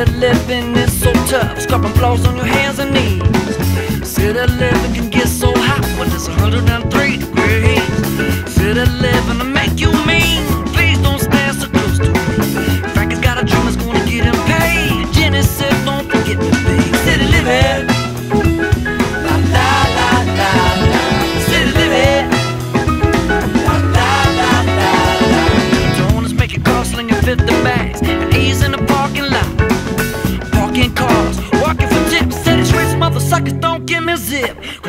City living is so tough, scrubbing floors on your hands and knees. City living can get so hot when it's 103 degrees.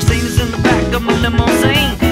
name is in the back of my limousine.